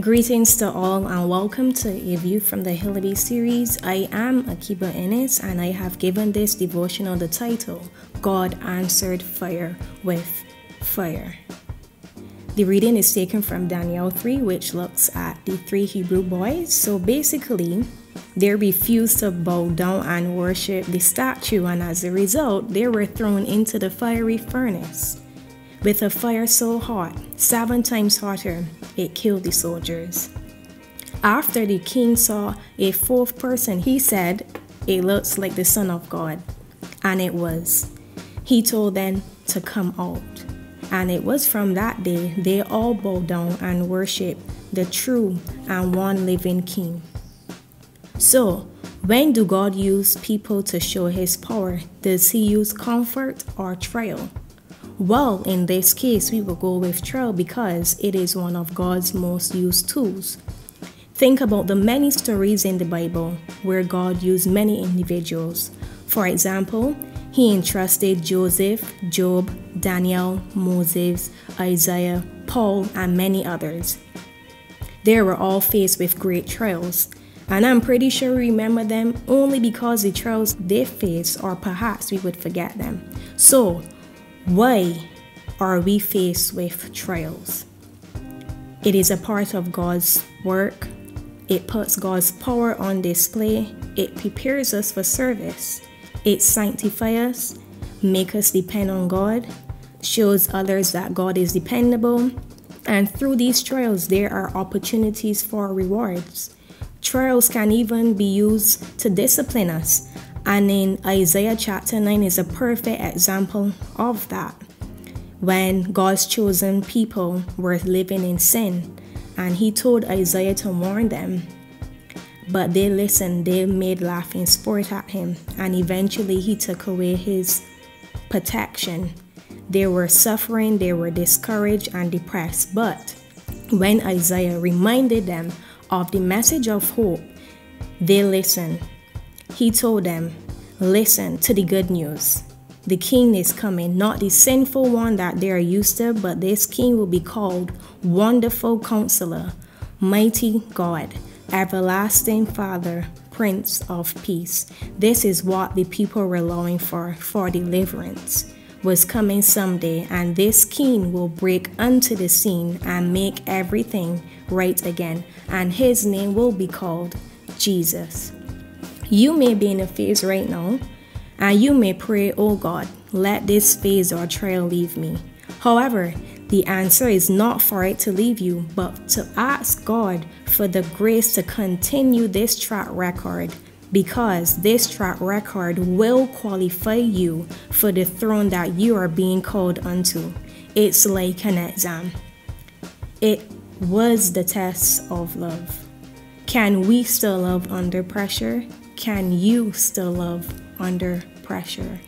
Greetings to all and welcome to a view from the Hillaby series. I am Akeiba Inniss and I have given this devotional the title God Answered Fire with Fire. The reading is taken from Daniel 3, which looks at the three Hebrew boys. So basically, they refused to bow down and worship the statue, and as a result, they were thrown into the fiery furnace. With a fire so hot, seven times hotter, it killed the soldiers. After the king saw a fourth person, he said, It looks like the Son of God. And it was. He told them to come out. And it was from that day they all bowed down and worshiped the true and one living King. So, when do God use people to show his power? Does he use comfort or trial? Well, in this case, we will go with trial because it is one of God's most used tools. Think about the many stories in the Bible where God used many individuals. For example, he entrusted Joseph, Job, Daniel, Moses, Isaiah, Paul, and many others. They were all faced with great trials, and I'm pretty sure we remember them only because the trials they faced, or perhaps we would forget them. So, why are we faced with trials? It is a part of God's work. It puts God's power on display. It prepares us for service. It sanctifies us, makes us depend on God, shows others that God is dependable. And through these trials, there are opportunities for rewards. Trials can even be used to discipline us and in Isaiah chapter 9 is a perfect example of that. When God's chosen people were living in sin, and he told Isaiah to warn them. But they listened, they made laughing sport at him, and eventually he took away his protection. They were suffering, they were discouraged and depressed. But when Isaiah reminded them of the message of hope, they listened he told them, Listen to the good news. The king is coming, not the sinful one that they are used to, but this king will be called Wonderful Counselor, Mighty God, Everlasting Father, Prince of Peace. This is what the people were longing for, for deliverance was coming someday, and this king will break onto the scene and make everything right again, and his name will be called Jesus. You may be in a phase right now, and you may pray, Oh God, let this phase or trial leave me. However, the answer is not for it to leave you, but to ask God for the grace to continue this track record because this track record will qualify you for the throne that you are being called unto. It's like an exam. It was the test of love. Can we still love under pressure? Can you still love under pressure?